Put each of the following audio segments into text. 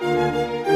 Música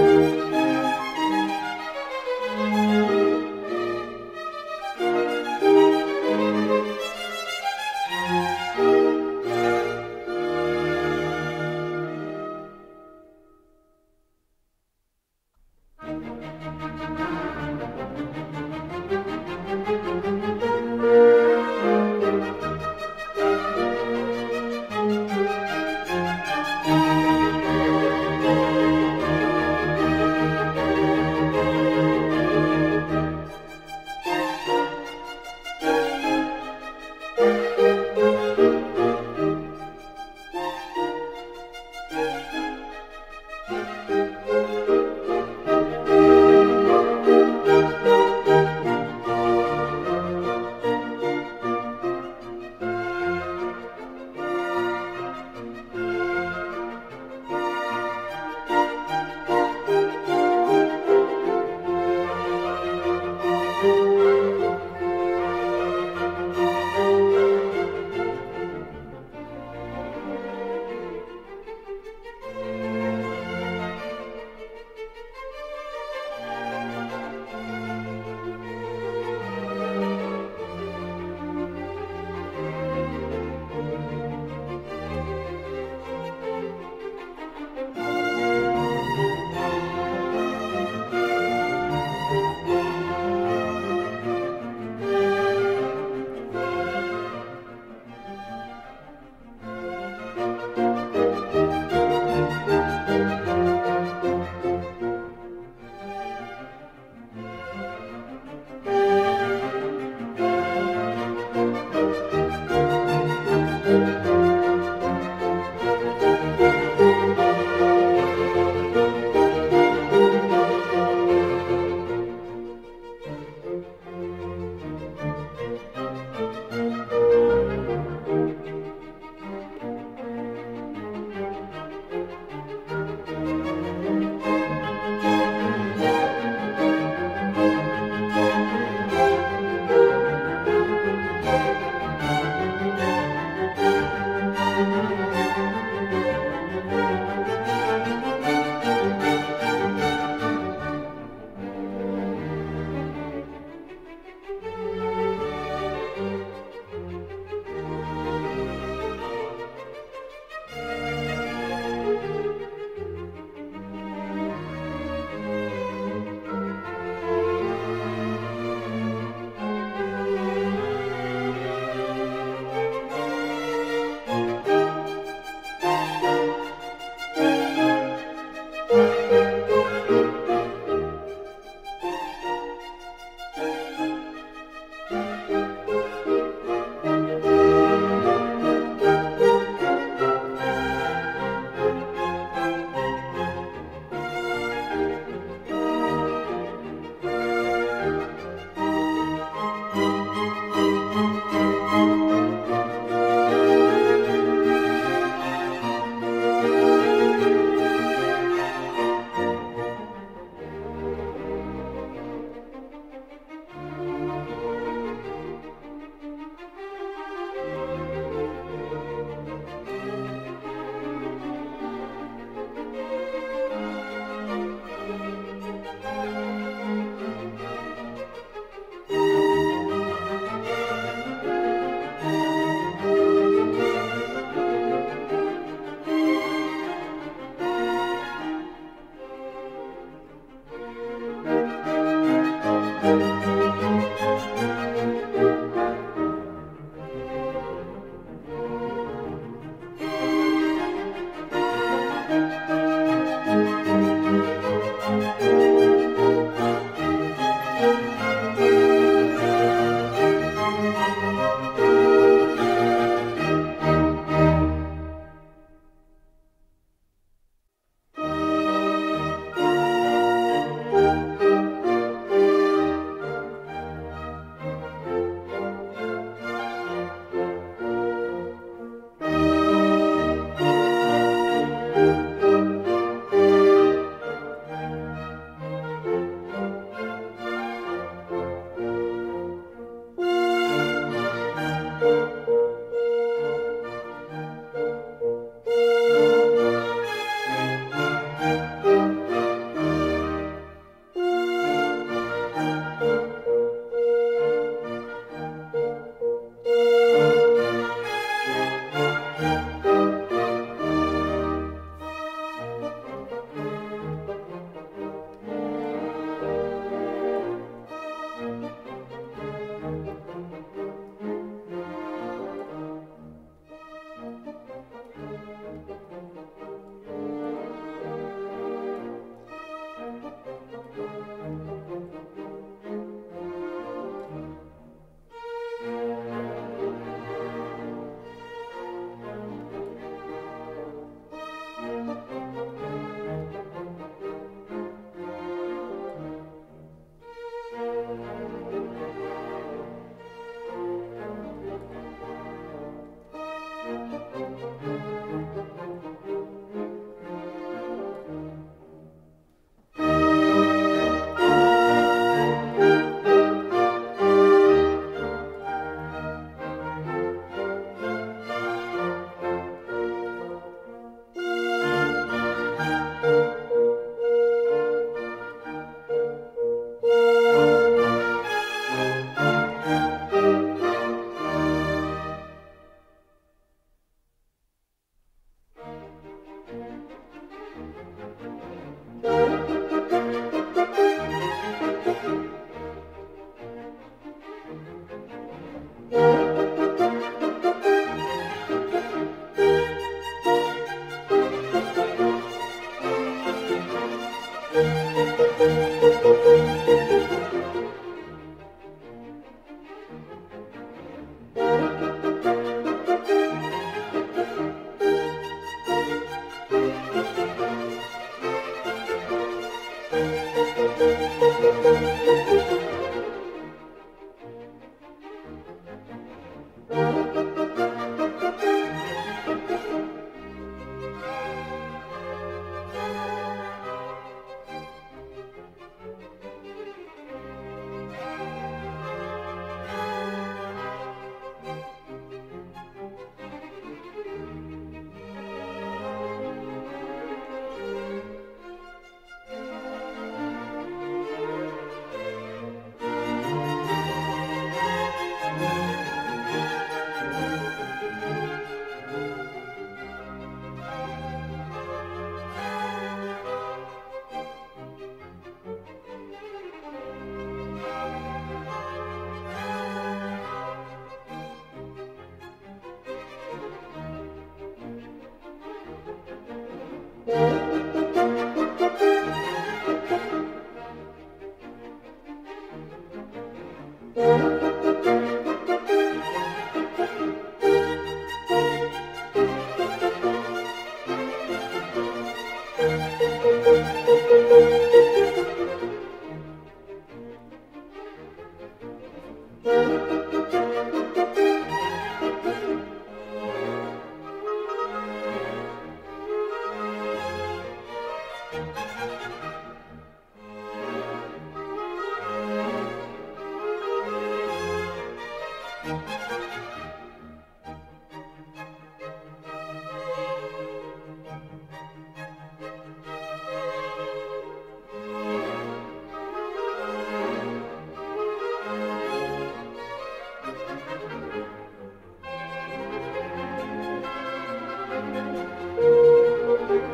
Thank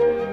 you.